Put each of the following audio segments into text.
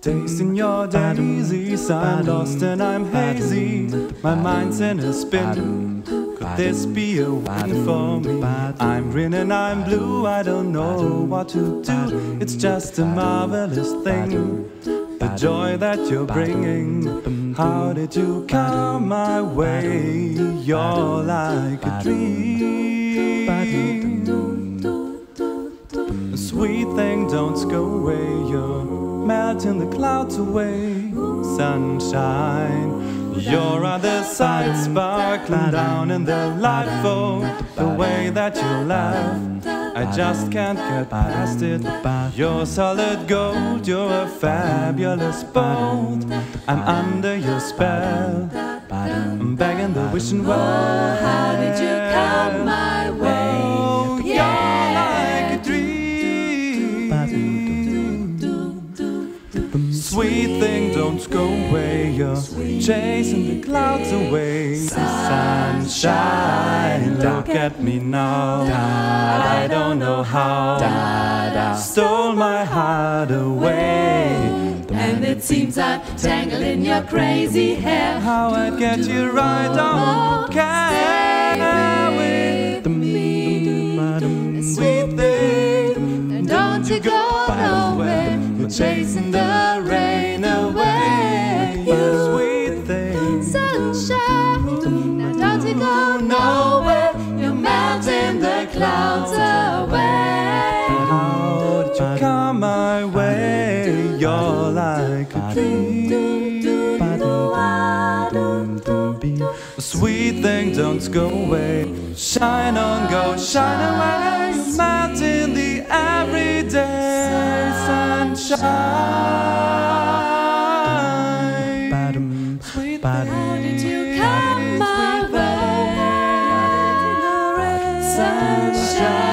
Tasting your daisies, I'm lost and I'm hazy. My mind's in a spin. Could this be a win for me? I'm green and I'm blue, I don't know what to do. It's just a marvelous thing. The joy that you're bringing. How did you come my way? You're like a dream. A sweet thing, don't go away. You're melting the clouds away. Sunshine. Your other side sparkling down in the light for the way that you laugh. I just can't get past it. You're solid gold, you're a fabulous bolt. I'm under your spell. I'm begging the wishing well. How did you come Sweet thing, don't go away. You're chasing the clouds away. Sunshine, look at me now. I don't know how. Stole my heart away. And it seems I'm tangled in your crazy hair. How I'd get you right on. Care with me. sweet thing. And don't you go nowhere. Chasing the rain away. You Sweet thing. Sunshine. Now don't you go nowhere. You're melting the clouds away. How did you come my way? You're like a dream. Sweet thing, don't go away. Shine on, go shine away. Sweet How did you come my way? Sunshine,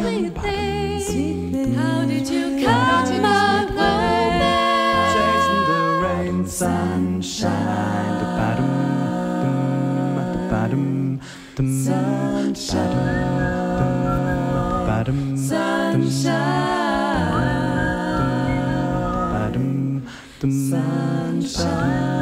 sweet thing. How did you come my way? Chasing the rain, sunshine. Sunshine. Sunshine. 的漫长